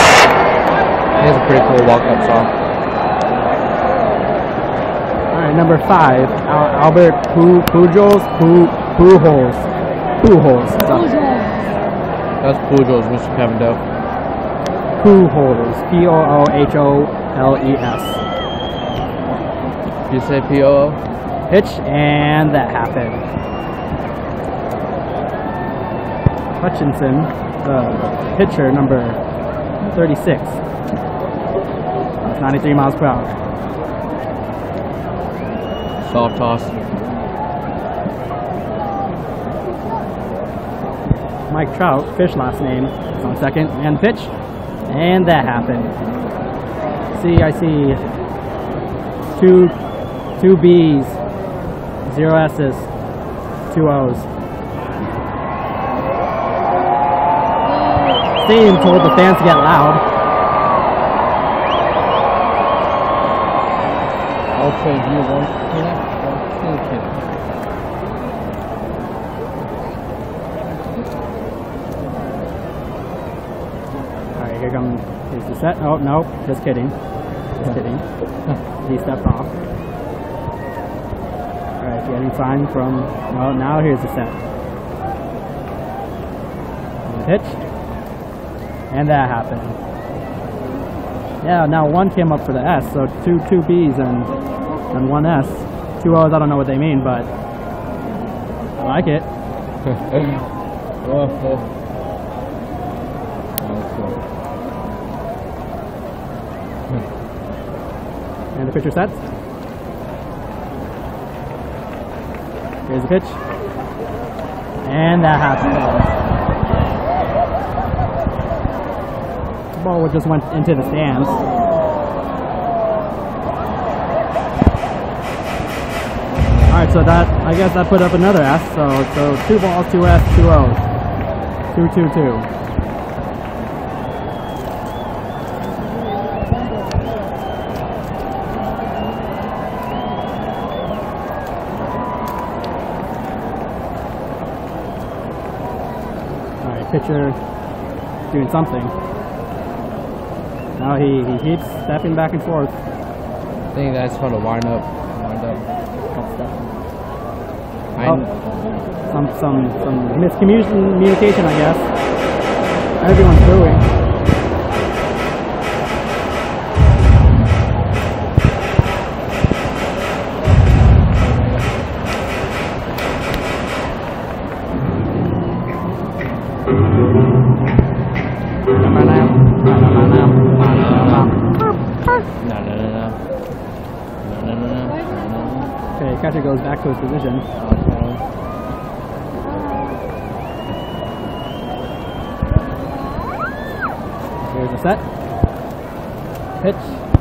It's a pretty cool walk-up song. All right, number five, Al- Albert Pu- Pujols, Pu- Pujols, Pujols, That's Pujols, Mr. Kevin Doe. Pujols, P-O-O-H-O-L-E-S. You say P-O-O? Pitch, and that happened. Hutchison, uh, pitcher number 36. 93 miles per hour. Soft toss. Mike Trout, fish last name, on second, and pitch, and that happened. See, I see two, two B's, zero S's, two O's. Stadium told the fans to get loud. Trade you peanut, one two. All right, here comes here's the set. Oh no, just kidding, just kidding. he stepped off. Getting sign from. well, now here's the set. And pitch, and that happened. Yeah, now one came up for the S, so two two B's and and one S. Two O's. I don't know what they mean, but I like it. Oh, oh. And the pitcher sets. Here's the pitch. And that happened. The ball just went into the stands. Alright, so that I guess that put up another S. So so two balls, two S, two O's. Two two two. Alright, pitcher doing something. Now he, he keeps stepping back and forth. I think that's called a wind up. Wind up. Oh. Some some some miscommunication, I guess. Everyone's Okay, catcher goes back to his position. Here's the set. Pitch.